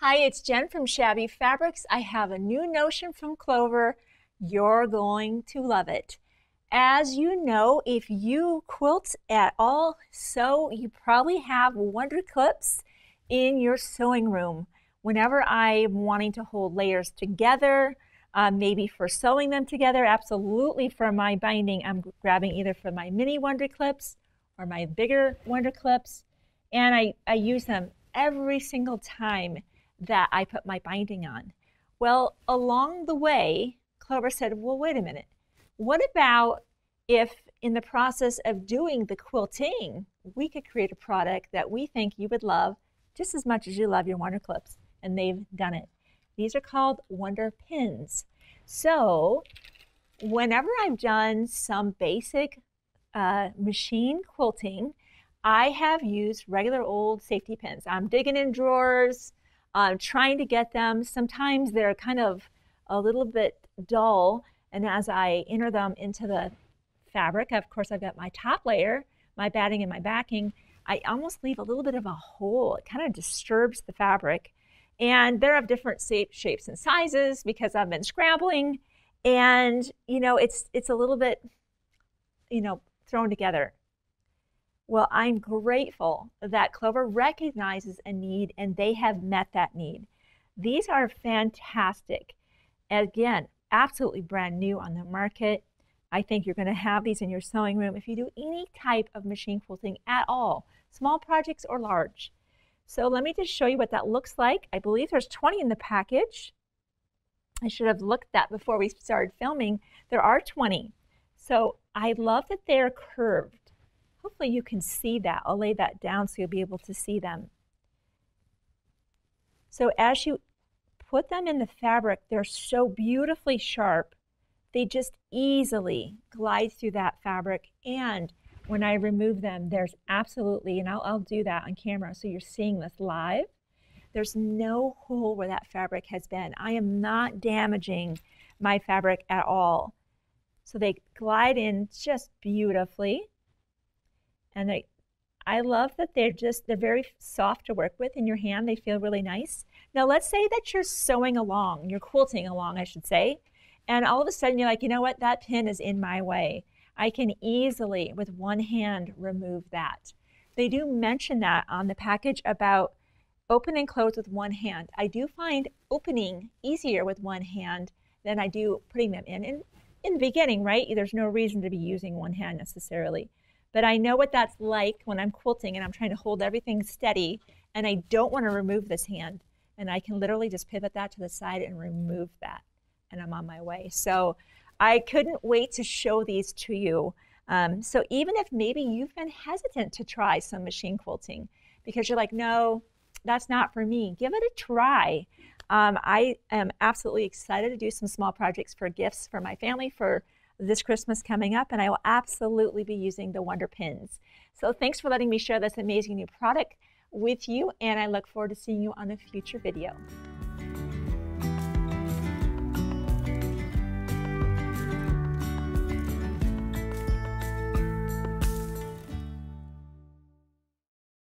Hi, it's Jen from Shabby Fabrics. I have a new notion from Clover. You're going to love it. As you know, if you quilt at all, sew, you probably have wonder clips in your sewing room. Whenever I'm wanting to hold layers together, uh, maybe for sewing them together, absolutely for my binding, I'm grabbing either for my mini wonder clips or my bigger wonder clips, and I, I use them every single time that I put my binding on. Well, along the way, Clover said, well, wait a minute. What about if in the process of doing the quilting, we could create a product that we think you would love just as much as you love your Wonder Clips? And they've done it. These are called Wonder Pins. So whenever I've done some basic uh, machine quilting, I have used regular old safety pins. I'm digging in drawers, uh, trying to get them. Sometimes they're kind of a little bit dull, and as I enter them into the fabric, of course, I've got my top layer, my batting and my backing. I almost leave a little bit of a hole. It kind of disturbs the fabric. And they're of different shapes and sizes because I've been scrambling. And, you know, it's, it's a little bit, you know, thrown together. Well, I'm grateful that Clover recognizes a need and they have met that need. These are fantastic. Again, absolutely brand new on the market. I think you're going to have these in your sewing room if you do any type of machine quilting at all, small projects or large. So let me just show you what that looks like. I believe there's 20 in the package. I should have looked that before we started filming. There are 20. So I love that they're curved. Hopefully you can see that. I'll lay that down so you'll be able to see them. So as you put them in the fabric, they're so beautifully sharp. They just easily glide through that fabric. And when I remove them, there's absolutely, and I'll, I'll do that on camera so you're seeing this live. There's no hole where that fabric has been. I am not damaging my fabric at all. So they glide in just beautifully and they I love that they're just they're very soft to work with in your hand. They feel really nice. Now let's say that you're sewing along, you're quilting along, I should say, and all of a sudden you're like, you know what, that pin is in my way. I can easily, with one hand, remove that. They do mention that on the package about open and close with one hand. I do find opening easier with one hand than I do putting them in. And in the beginning, right, there's no reason to be using one hand necessarily. But I know what that's like when I'm quilting and I'm trying to hold everything steady and I don't want to remove this hand. And I can literally just pivot that to the side and remove that. And I'm on my way. So I couldn't wait to show these to you. Um, so even if maybe you've been hesitant to try some machine quilting because you're like, no, that's not for me, give it a try. Um, I am absolutely excited to do some small projects for gifts for my family, for this Christmas coming up, and I will absolutely be using the Wonder Pins. So thanks for letting me share this amazing new product with you, and I look forward to seeing you on a future video.